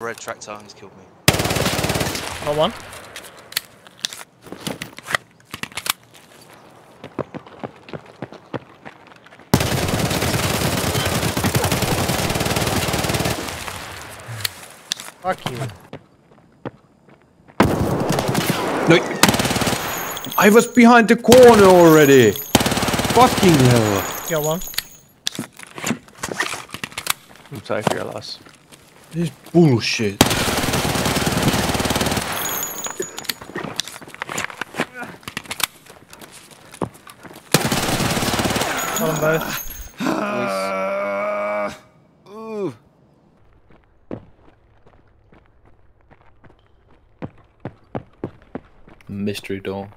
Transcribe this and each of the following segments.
Red tractor, he's killed me. Got one. Fuck you. No, I was behind the corner already. Fucking hell. Got one. I'm safe here, lass. This bullshit. Got them both. Ooh. Mystery door.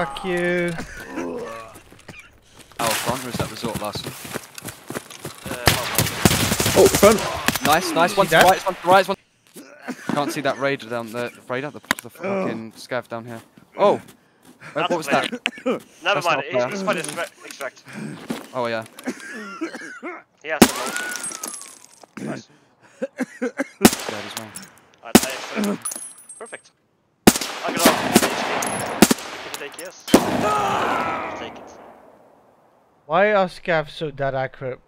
Fuck you. Our front, or that resort last one? Oh, front. Nice, nice. One to the right, one to the right, one. Can't see that raider down there. Raider, the, the oh. fucking scav down here. Oh! Wait, what was that? Never That's mind, not he's, fair. he's fine extract. extract. Oh yeah. He has the motion. Dead as well. I, I Perfect. I got off. Can you take yes? Ah! Take it. Why are scavs so that accurate?